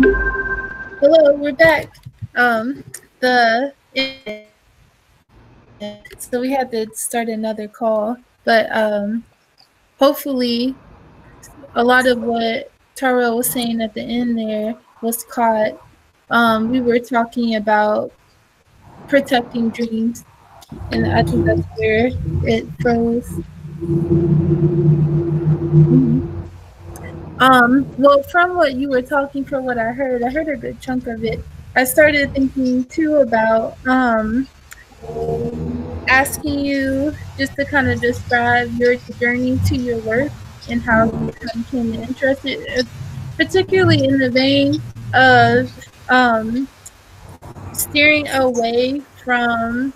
Hello, we're back. Um, the so we had to start another call, but um, hopefully, a lot of what Terrel was saying at the end there was caught. Um, we were talking about protecting dreams, and I think that's where it froze. Um, well, from what you were talking, from what I heard, I heard a good chunk of it. I started thinking too about um, asking you just to kind of describe your journey to your work and how you became interested, uh, particularly in the vein of um, steering away from,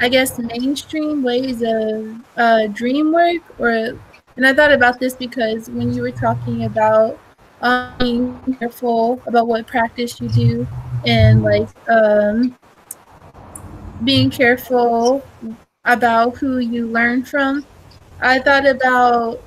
I guess, mainstream ways of uh, dream work or and I thought about this because when you were talking about um, being careful about what practice you do and like um, being careful about who you learn from, I thought about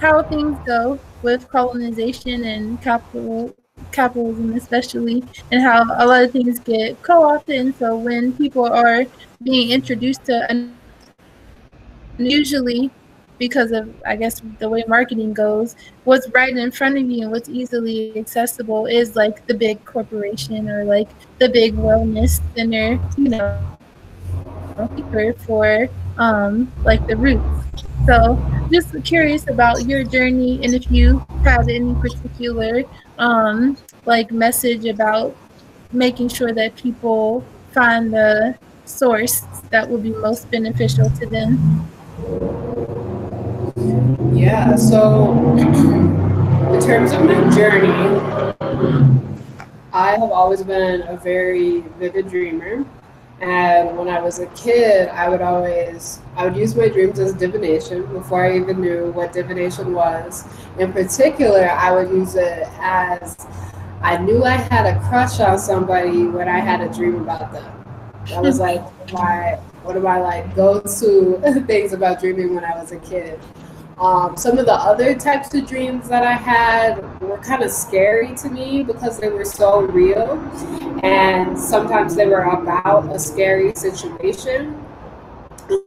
how things go with colonization and capital capitalism especially and how a lot of things get co-opted. So when people are being introduced to usually because of I guess the way marketing goes, what's right in front of you and what's easily accessible is like the big corporation or like the big wellness center, you know, for um like the roots. So just curious about your journey and if you had any particular um like message about making sure that people find the source that will be most beneficial to them. Yeah, so in terms of my journey, I have always been a very vivid dreamer. And when I was a kid, I would always I would use my dreams as divination before I even knew what divination was. In particular, I would use it as I knew I had a crush on somebody when I had a dream about them. That was like my one of my like go-to things about dreaming when I was a kid. Um, some of the other types of dreams that I had were kind of scary to me because they were so real. And sometimes they were about a scary situation.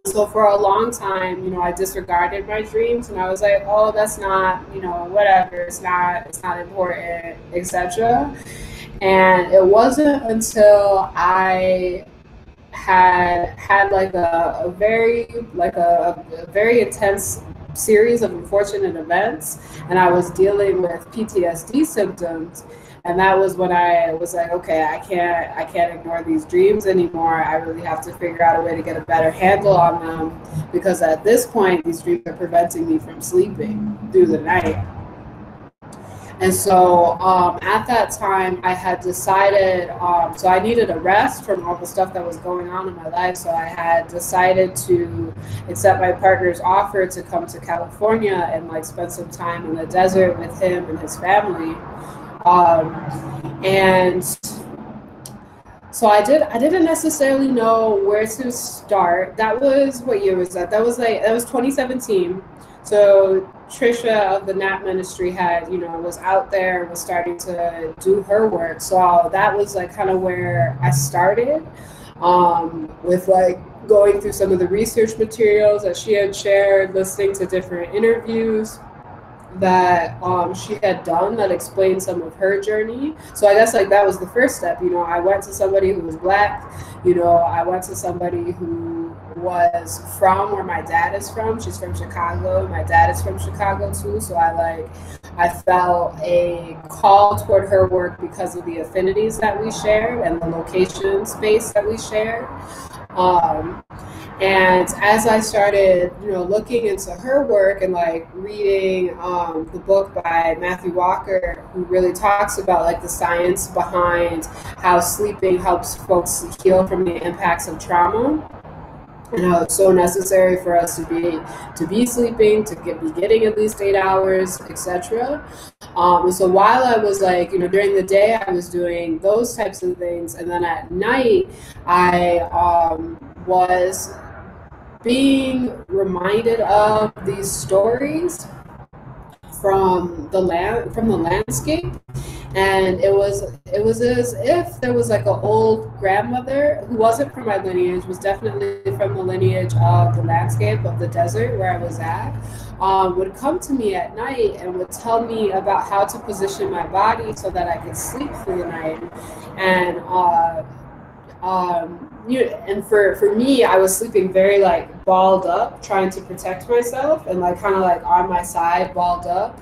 So for a long time, you know, I disregarded my dreams and I was like, oh, that's not, you know, whatever, it's not, it's not important, etc. And it wasn't until I had had like a, a very like a, a very intense series of unfortunate events and I was dealing with PTSD symptoms and that was when I was like okay I can't I can't ignore these dreams anymore. I really have to figure out a way to get a better handle on them because at this point these dreams are preventing me from sleeping through the night and so um, at that time, I had decided, um, so I needed a rest from all the stuff that was going on in my life. So I had decided to accept my partner's offer to come to California and like spend some time in the desert with him and his family. Um, and so I did. I didn't necessarily know where to start. That was what year was that? That was like that was 2017. So Tricia of the Nap Ministry had, you know, was out there, was starting to do her work. So that was like kind of where I started um, with like going through some of the research materials that she had shared, listening to different interviews that um, she had done that explained some of her journey. So I guess like that was the first step. You know, I went to somebody who was black. You know, I went to somebody who was from where my dad is from. She's from Chicago. My dad is from Chicago too. So I like I felt a call toward her work because of the affinities that we shared and the location space that we shared. Um, and as I started, you know, looking into her work and like reading um, the book by Matthew Walker, who really talks about like the science behind how sleeping helps folks heal from the impacts of trauma and know it's so necessary for us to be to be sleeping, to get, be getting at least eight hours, etc. Um, so while I was like, you know, during the day I was doing those types of things, and then at night I um, was being reminded of these stories from the land from the landscape and it was it was as if there was like an old grandmother who wasn't from my lineage was definitely from the lineage of the landscape of the desert where i was at um, would come to me at night and would tell me about how to position my body so that i could sleep through the night. And uh, um, you and for for me i was sleeping very like balled up trying to protect myself and like kind of like on my side balled up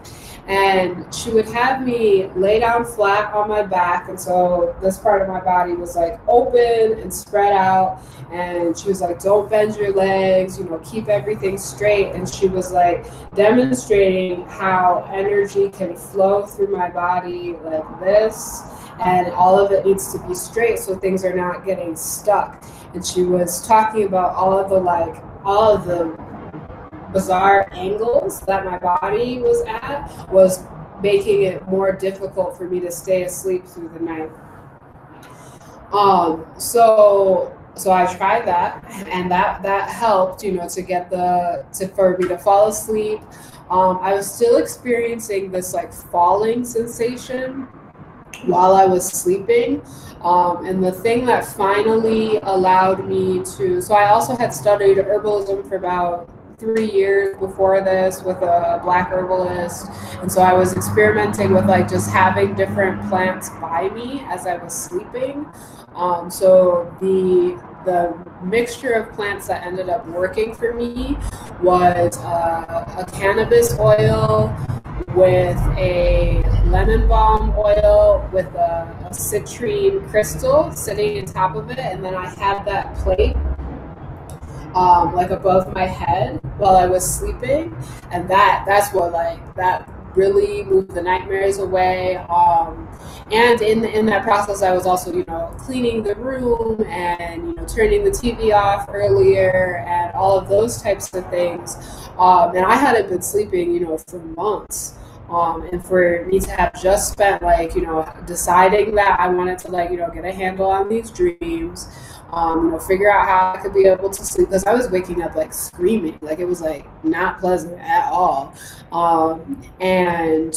and she would have me lay down flat on my back and so this part of my body was like open and spread out. And she was like don't bend your legs you know keep everything straight. And she was like demonstrating how energy can flow through my body like this and all of it needs to be straight so things are not getting stuck. And she was talking about all of the like all of the bizarre angles that my body was at was making it more difficult for me to stay asleep through the night. Um, so so I tried that, and that that helped, you know, to get the to for me to fall asleep. Um, I was still experiencing this like falling sensation while I was sleeping. Um, and the thing that finally allowed me to, so I also had studied herbalism for about three years before this with a black herbalist. And so I was experimenting with like just having different plants by me as I was sleeping. Um, so the the mixture of plants that ended up working for me was uh, a cannabis oil with a lemon balm oil with a, a citrine crystal sitting on top of it, and then I had that plate um, like above my head while I was sleeping, and that that's what like that really moved the nightmares away. Um, and in in that process, I was also you know cleaning the room and you know turning the TV off earlier and all of those types of things. Um, and I hadn't been sleeping you know for months. Um, and for me to have just spent like you know deciding that I wanted to like you know get a handle on these dreams, um, you know, figure out how I could be able to sleep because I was waking up like screaming, like it was like not pleasant at all. Um, and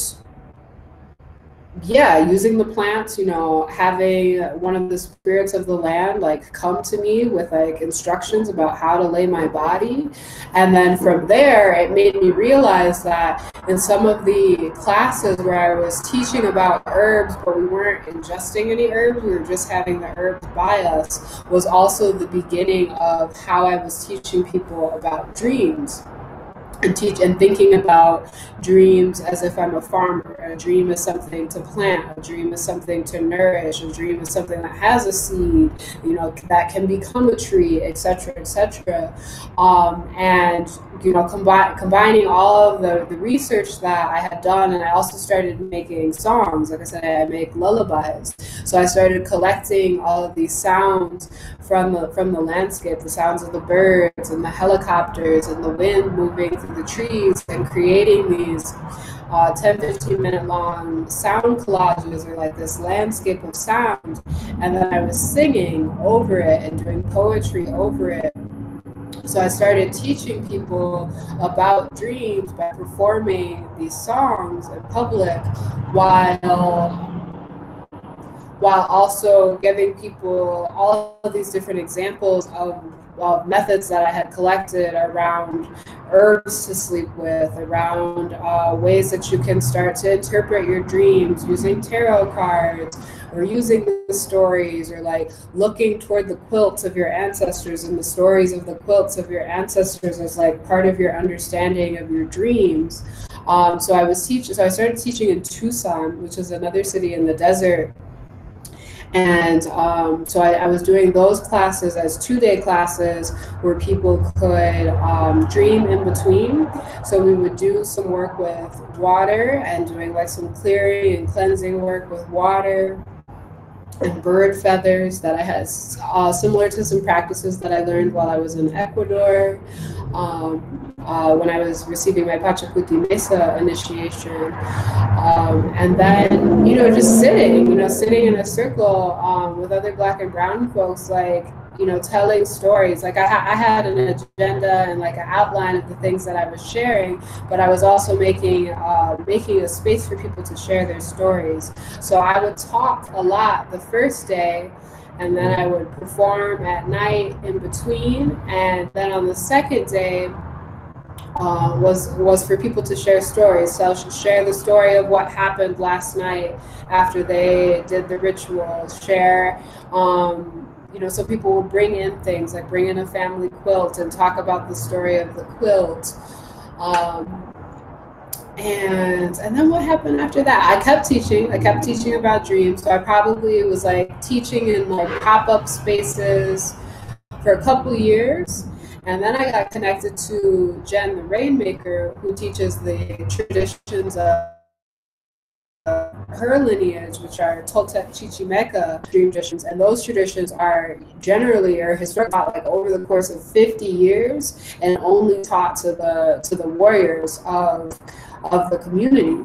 yeah, using the plants, you know, having one of the spirits of the land like come to me with like instructions about how to lay my body. And then from there, it made me realize that in some of the classes where I was teaching about herbs, but we weren't ingesting any herbs, we were just having the herbs by us, was also the beginning of how I was teaching people about dreams and teach and thinking about dreams as if I'm a farmer. A dream is something to plant. A dream is something to nourish. A dream is something that has a seed, you know, that can become a tree, etc., etc. Um, and you know, combi- combining all of the, the research that I had done, and I also started making songs. Like I said, I make lullabies. So I started collecting all of these sounds from the from the landscape, the sounds of the birds and the helicopters and the wind moving the trees, and creating these uh, 10, 15 minute long sound collages or like this landscape of sound. And then I was singing over it and doing poetry over it so I started teaching people about dreams by performing these songs in public while while also giving people all of these different examples of, of methods that I had collected around herbs to sleep with, around uh, ways that you can start to interpret your dreams using tarot cards, or using the stories or like looking toward the quilts of your ancestors and the stories of the quilts of your ancestors as like part of your understanding of your dreams. Um, so I was teaching, so I started teaching in Tucson, which is another city in the desert. And um, so I, I, was doing those classes as two day classes where people could um, dream in between. So we would do some work with water and doing like some clearing and cleansing work with water and bird feathers that I had uh, similar to some practices that I learned while I was in Ecuador um, uh, when I was receiving my Pachakuti Mesa initiation. Um, and then, you know, just sitting, you know, sitting in a circle um, with other black and brown folks, like you know, telling stories. Like I, I had an agenda and like an outline of the things that I was sharing, but I was also making uh, making a space for people to share their stories. So I would talk a lot the first day and then I would perform at night in between. And then on the second day, uh, was was for people to share stories. So I should share the story of what happened last night after they did the ritual. Share, um, you know, so people will bring in things like bring in a family quilt and talk about the story of the quilt. Um, and and then what happened after that? I kept teaching i kept teaching about dreams. So i probably was like teaching in like pop-up spaces for a couple years. And then I got connected to Jen the Rainmaker, who teaches the traditions of her lineage, which are Toltec Chichimeca dream traditions, and those traditions are generally or historically taught like over the course of 50 years and only taught to the to the warriors of of the community.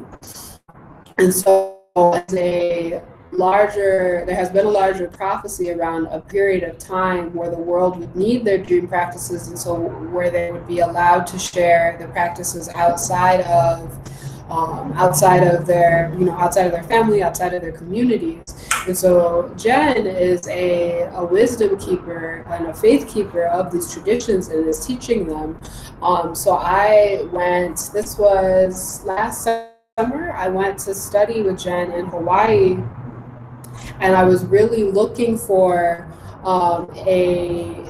And so as a larger there has been a larger prophecy around a period of time where the world would need their dream practices and so where they would be allowed to share the practices outside of um, outside of their you know outside of their family outside of their communities. And so jen is a, a wisdom keeper and a faith keeper of these traditions and is teaching them. Um, so i went this was last summer i went to study with jen in hawaii. And I was really looking for um, a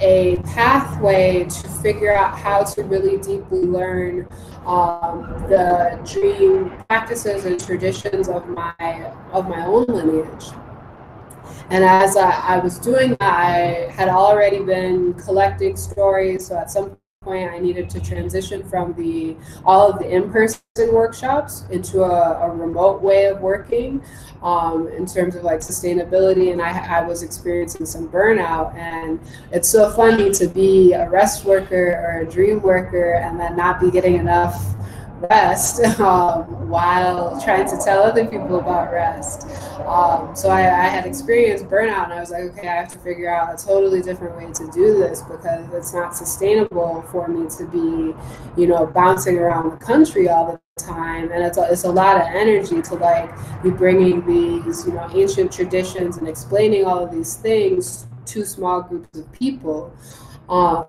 a pathway to figure out how to really deeply learn um, the dream practices and traditions of my of my own lineage. And as I, I was doing that, I had already been collecting stories. So at some point, I needed to transition from the all of the in-person workshops into a, a remote way of working um, in terms of like sustainability. And I, I was experiencing some burnout. And it's so funny to be a rest worker or a dream worker and then not be getting enough rest um, while trying to tell other people about rest. Um, so I, I, had experienced burnout, and I was like, okay, I have to figure out a totally different way to do this because it's not sustainable for me to be, you know, bouncing around the country all the time, and it's a, it's a lot of energy to like be bringing these, you know, ancient traditions and explaining all of these things to small groups of people. Um,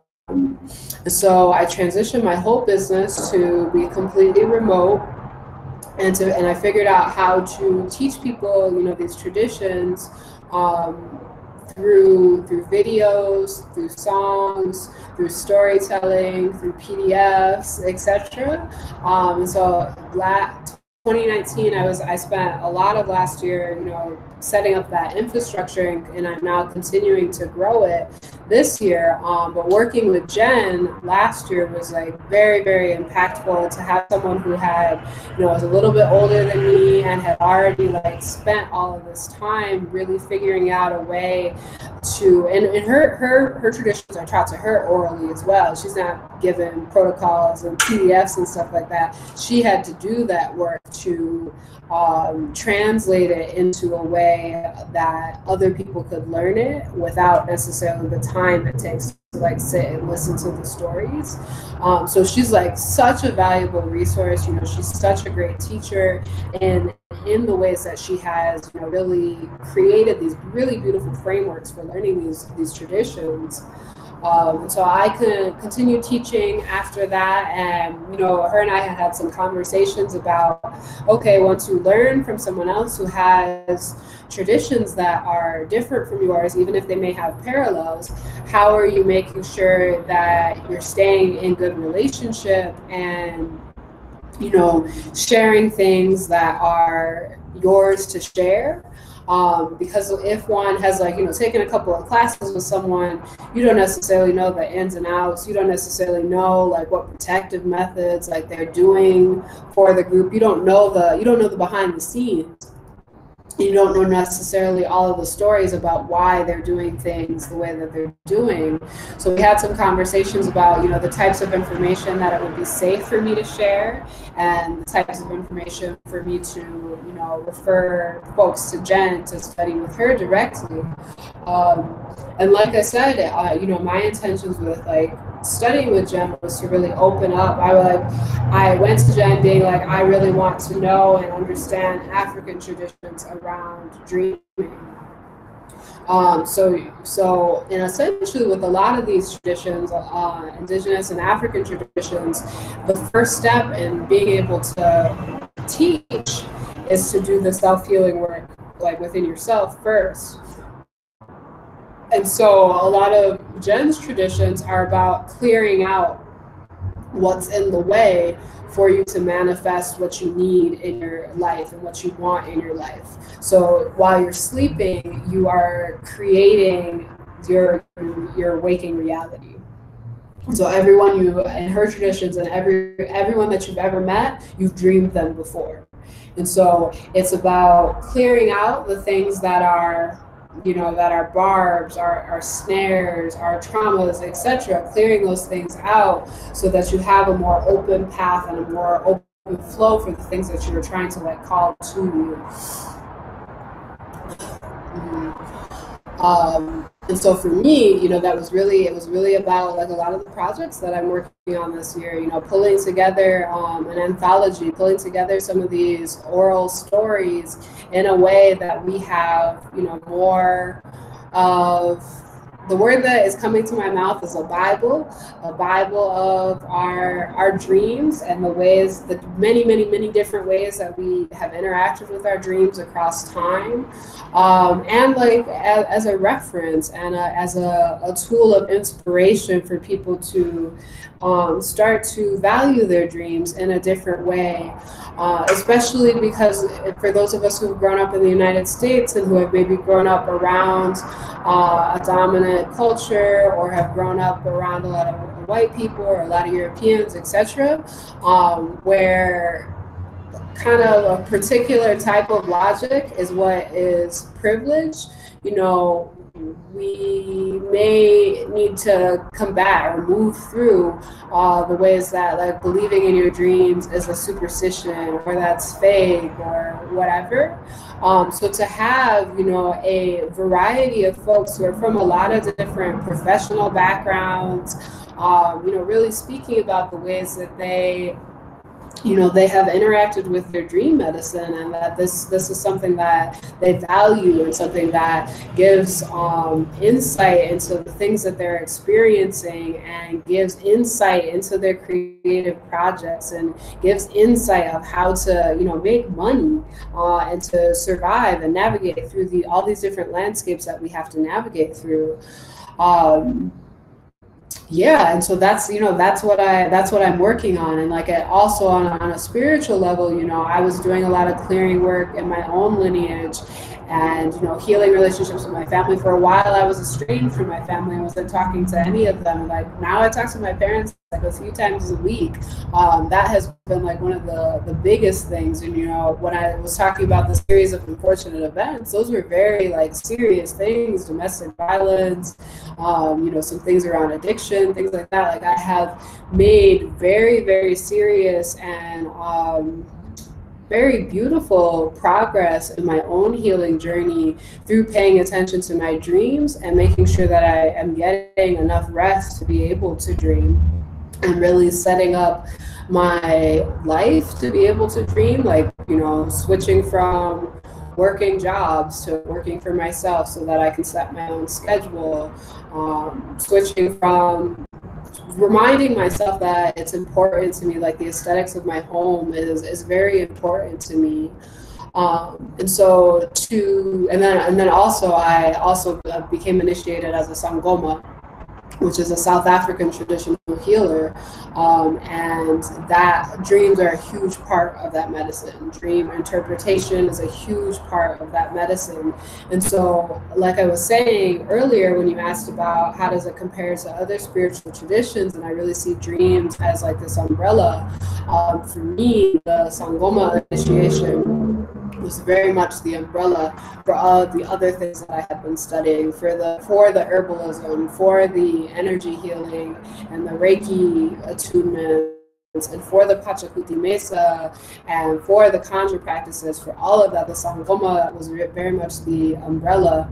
so I transitioned my whole business to be completely remote and to and I figured out how to teach people, you know, these traditions um, through through videos, through songs, through storytelling, through PDFs, etc. Um, so 2019, I was I spent a lot of last year, you know, setting up that infrastructure, and, and I'm now continuing to grow it this year. Um, but working with Jen last year was like very, very impactful to have someone who had, you know, was a little bit older than me and had already like spent all of this time really figuring out a way to, and, and her, her, her traditions are taught to her orally as well. She's not given protocols and PDFs and stuff like that. She had to do that work to um, translate it into a way that other people could learn it without necessarily the time it takes to like sit and listen to the stories. Um, so she's like such a valuable resource. You know, she's such a great teacher, and in the ways that she has, you know, really created these really beautiful frameworks for learning these these traditions. Um, so I could continue teaching after that, and you know, her and I had had some conversations about, okay, once you learn from someone else who has traditions that are different from yours, even if they may have parallels, how are you making sure that you're staying in good relationship and you know, sharing things that are yours to share um, because if one has like, you know, taken a couple of classes with someone, you don't necessarily know the ins and outs. You don't necessarily know like what protective methods like they're doing for the group. You don't know the you don't know the behind the scenes you don't know necessarily all of the stories about why they're doing things the way that they're doing. So we had some conversations about, you know, the types of information that it would be safe for me to share and the types of information for me to, you know, refer folks to Jen to study with her directly. Um, and like I said, uh, you know, my intentions with like studying with Jen was to really open up. I like, I went to Jen being like, I really want to know and understand African traditions around dreaming. Um, so, so, and essentially, with a lot of these traditions, uh, indigenous and African traditions, the first step in being able to teach is to do the self healing work, like within yourself first. And so a lot of Jen's traditions are about clearing out what's in the way for you to manifest what you need in your life and what you want in your life. So while you're sleeping, you are creating your your waking reality. So everyone you in her traditions and every everyone that you've ever met, you've dreamed them before. And so it's about clearing out the things that are you know, that our barbs, our, our snares, our traumas, etc., clearing those things out so that you have a more open path and a more open flow for the things that you're trying to like call to you. Mm-hmm. Um, and so for me, you know, that was really it was really about like a lot of the projects that I'm working on this year. You know, pulling together um, an anthology, pulling together some of these oral stories in a way that we have, you know, more of the word that is coming to my mouth is a Bible, a Bible of our our dreams and the ways, the many, many, many different ways that we have interacted with our dreams across time, um, and like as, as, a reference and a, as a, a tool of inspiration for people to um, start to value their dreams in a different way. Uh, especially because for those of us who have grown up in the United States and who have maybe grown up around uh, a dominant culture or have grown up around a lot of white people or a lot of Europeans, etc., um, where kind of a particular type of logic is what is privilege. You know, we may need to combat or move through uh, the ways that like believing in your dreams is a superstition or that's fake or whatever. Um, so to have you know a variety of folks who are from a lot of different professional backgrounds, um, you know, really speaking about the ways that they you know they have interacted with their dream medicine and that this this is something that they value and something that gives um, insight into the things that they're experiencing and gives insight into their creative projects and gives insight of how to you know make money uh, and to survive and navigate through the all these different landscapes that we have to navigate through. Um, yeah and so that's you know that's what i that's what i'm working on. And like also on, on a spiritual level you know i was doing a lot of clearing work in my own lineage and you know healing relationships with my family. For a while i was estranged from my family. I wasn't talking to any of them. Like now i talk to my parents like a few times a week. Um, that has been like one of the the biggest things. And you know when i was talking about the series of unfortunate events those were very like serious things. Domestic violence um, you know some things around addiction things like that. Like i have made very very serious and um, very beautiful progress in my own healing journey through paying attention to my dreams and making sure that I am getting enough rest to be able to dream and really setting up my life to be able to dream like you know switching from working jobs to working for myself so that I can set my own schedule, um, switching from reminding myself that it's important to me, like the aesthetics of my home is, is very important to me. Um, and so to, and then, and then also I also became initiated as a Sangoma, which is a South African traditional healer. Um, and that dreams are a huge part of that medicine. Dream interpretation is a huge part of that medicine. And so, like I was saying earlier, when you asked about how does it compare to other spiritual traditions, and I really see dreams as like this umbrella. Um, for me, the Sangoma initiation was very much the umbrella for all of the other things that I had been studying for the for the herbalism, for the energy healing and the Reiki attunement and for the Pachakuti Mesa and for the conjure practices, for all of that, the Sangoma was very much the umbrella.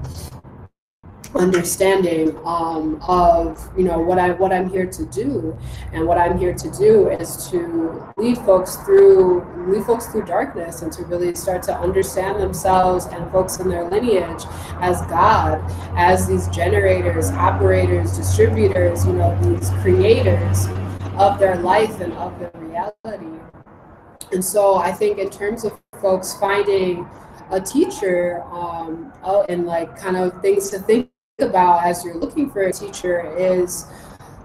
Understanding um, of you know what I what I'm here to do, and what I'm here to do is to lead folks through lead folks through darkness and to really start to understand themselves and folks in their lineage as God, as these generators, operators, distributors, you know, these creators of their life and of their reality. And so I think in terms of folks finding a teacher um, and like kind of things to think about as you're looking for a teacher is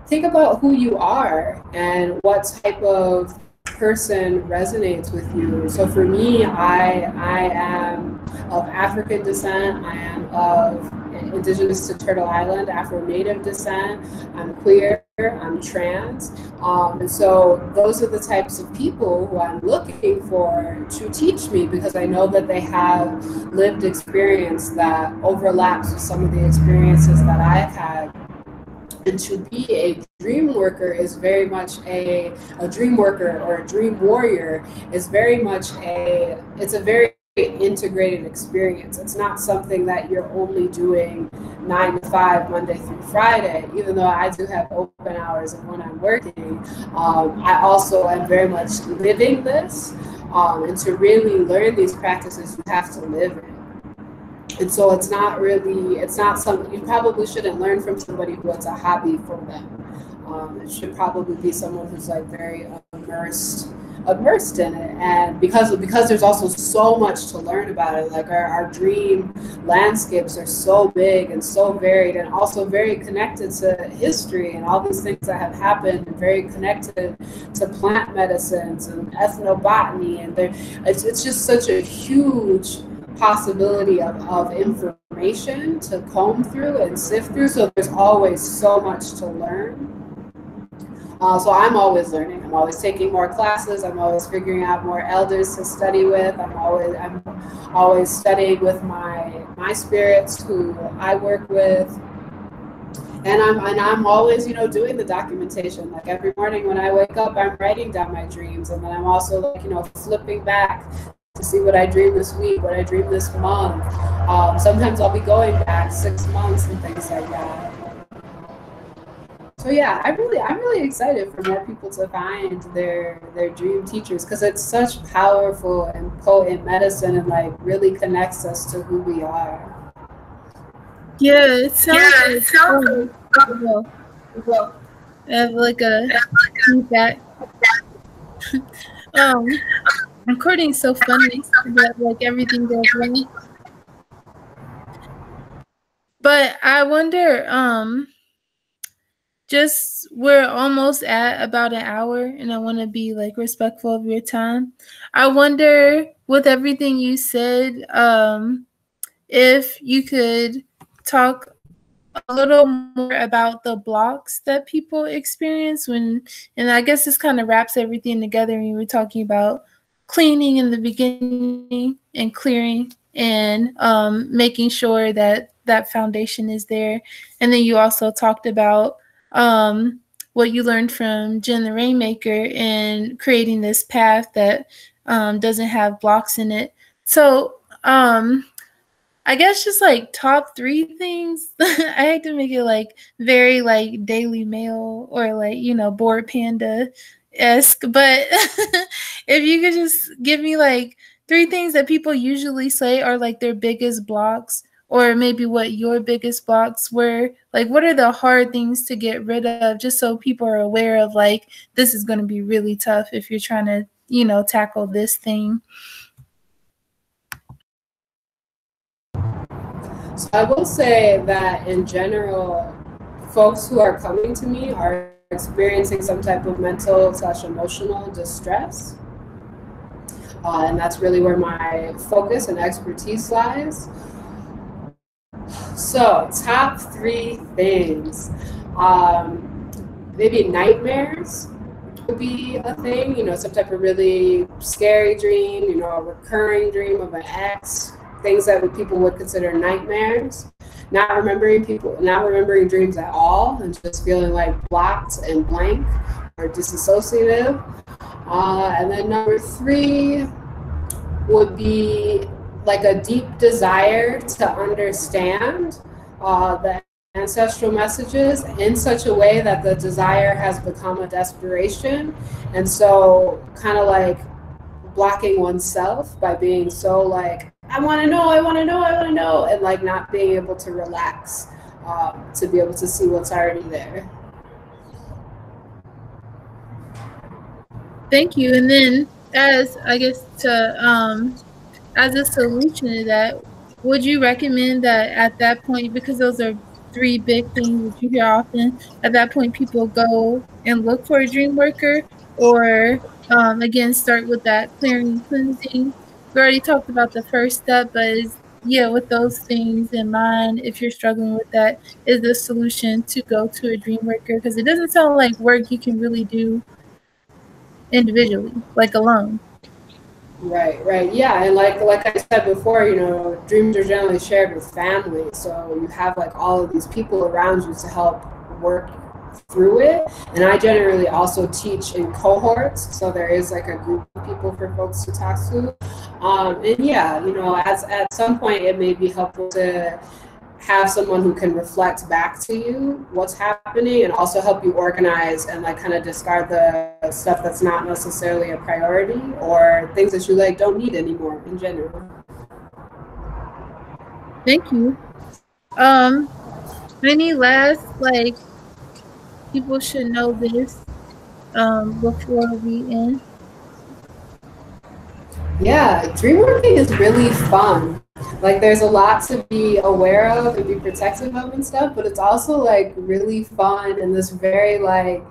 think about who you are and what type of person resonates with you. So for me, I I am of African descent. I am of indigenous to Turtle Island, Afro Native descent. I'm queer. I'm trans. Um, and so those are the types of people who I'm looking for to teach me because I know that they have lived experience that overlaps with some of the experiences that I've had and to be a dream worker is very much a a dream worker or a dream warrior is very much a it's a very integrated experience. It's not something that you're only doing nine to five monday through friday. Even though i do have open hours and when i'm working um, i also am very much living this um, and to really learn these practices you have to live it. And so it's not really it's not something you probably shouldn't learn from somebody who has a hobby for them. Um, it should probably be someone who's like very immersed immersed in it and because because there's also so much to learn about it like our, our dream landscapes are so big and so varied and also very connected to history and all these things that have happened and very connected to plant medicines and ethnobotany and there it's, it's just such a huge possibility of, of information to comb through and sift through. So there's always so much to learn. Uh, so I'm always learning. I'm always taking more classes. I'm always figuring out more elders to study with. I'm always I'm always studying with my my spirits who I work with. And I'm and I'm always, you know, doing the documentation. Like every morning when I wake up, I'm writing down my dreams, and then I'm also like, you know, flipping back to see what I dreamed this week, what I dreamed this month. Um, sometimes I'll be going back six months and things like that. So yeah, I really, I'm really excited for more people to find their their dream teachers because it's such powerful and potent medicine and like really connects us to who we are. Yeah, it sounds yeah, it sounds well, well, I have like a feedback. um, Recording's so funny that like everything goes wrong. But I wonder, um, just we're almost at about an hour and I want to be like respectful of your time. I wonder with everything you said, um, if you could talk a little more about the blocks that people experience when and I guess this kind of wraps everything together you were talking about cleaning in the beginning and clearing and um, making sure that that foundation is there. And then you also talked about um, what you learned from Jen the Rainmaker and creating this path that um, doesn't have blocks in it. So um, I guess just like top three things. I had to make it like very like Daily Mail or like you know Bored Panda esque, but if you could just give me like three things that people usually say are like their biggest blocks, or maybe what your biggest blocks were. Like, what are the hard things to get rid of, just so people are aware of like this is going to be really tough if you're trying to, you know, tackle this thing. So I will say that in general, folks who are coming to me are experiencing some type of mental slash emotional distress. Uh, and that's really where my focus and expertise lies. So, top three things. Um, maybe nightmares would be a thing, you know, some type of really scary dream, you know, a recurring dream of an ex, things that people would consider nightmares not remembering people, not remembering dreams at all, and just feeling like blocked and blank or disassociative. Uh, and then number three would be like a deep desire to understand uh, the ancestral messages in such a way that the desire has become a desperation. And so, kind of like blocking oneself by being so like, I want to know, I want to know, I want to know, and like not being able to relax um, to be able to see what's already there. Thank you. And then, as I guess to um, as a solution to that, would you recommend that at that point, because those are three big things that you hear often. At that point, people go and look for a dream worker, or um, again, start with that clearing and cleansing. We already talked about the first step, but is, yeah, with those things in mind, if you're struggling with that, is the solution to go to a dream worker? Because it doesn't sound like work you can really do individually, like alone. Right, right. Yeah, and like like I said before, you know, dreams are generally shared with family. So you have like all of these people around you to help work through it. And I generally also teach in cohorts. So there is like a group of people for folks to talk to. Um, and yeah, you know, as at some point it may be helpful to have someone who can reflect back to you what's happening and also help you organize and like kind of discard the stuff that's not necessarily a priority or things that you like don't need anymore in general. Thank you. Um, any last like people should know this um, before we end? Yeah, dream working is really fun. Like there's a lot to be aware of and be protective of and stuff, but it's also like really fun and this very like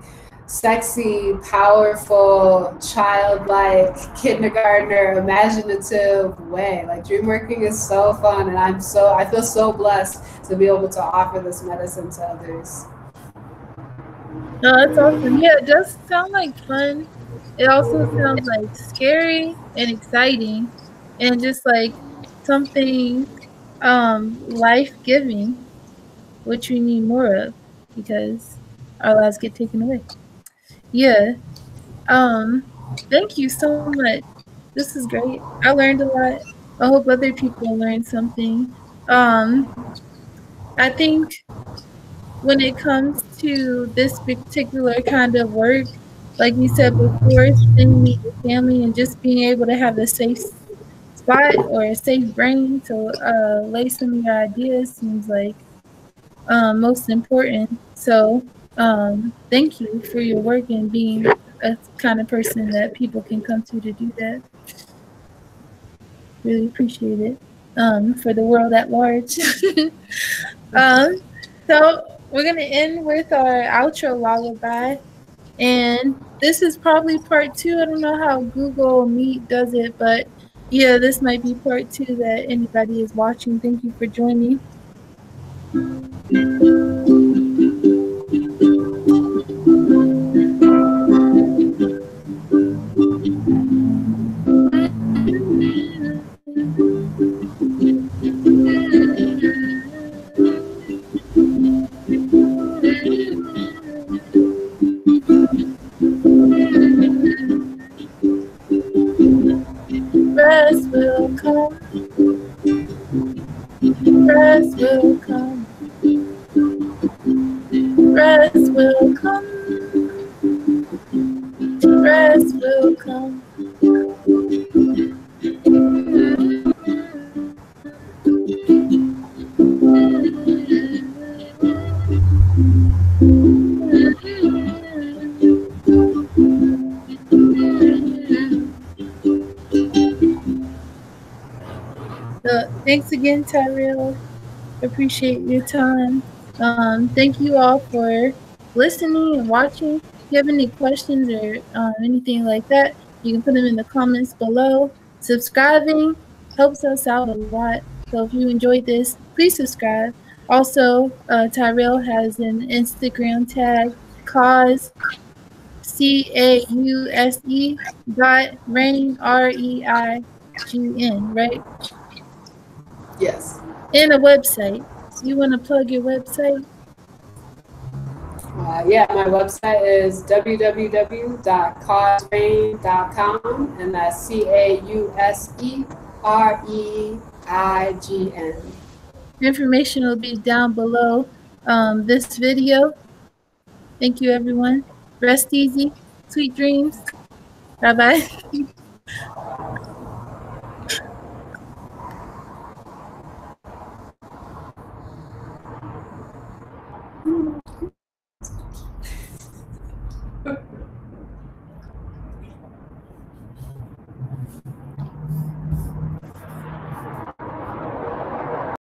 sexy, powerful, childlike, kindergartner, imaginative way. Like dream working is so fun and I'm so I feel so blessed to be able to offer this medicine to others. No, that's awesome. Yeah, it does sound like fun. It also sounds like scary and exciting and just like something um, life giving, which we need more of because our lives get taken away. Yeah. Um, thank you so much. This is great. I learned a lot. I hope other people learned something. Um, I think when it comes to this particular kind of work, like you said before, spending with family and just being able to have a safe spot or a safe brain to uh, lay some of your ideas seems like um, most important. So, um, thank you for your work and being a kind of person that people can come to to do that. Really appreciate it um, for the world at large. um, so, we're going to end with our outro lullaby. And this is probably part two. I don't know how Google Meet does it, but yeah, this might be part two that anybody is watching. Thank you for joining. Terrel. Appreciate your time. Um, thank you all for listening and watching. If you have any questions or um, anything like that, you can put them in the comments below. Subscribing helps us out a lot. So if you enjoyed this, please subscribe. Also, uh, Terrel has an Instagram tag, cause C A U S E dot reign R E I G N, right? Yes. And a website. You want to plug your website? Uh, yeah, my website is www.causereign.com, and that's C A U S E R E I G N. Your information will be down below um, this video. Thank you, everyone. Rest easy. Sweet dreams. Bye bye.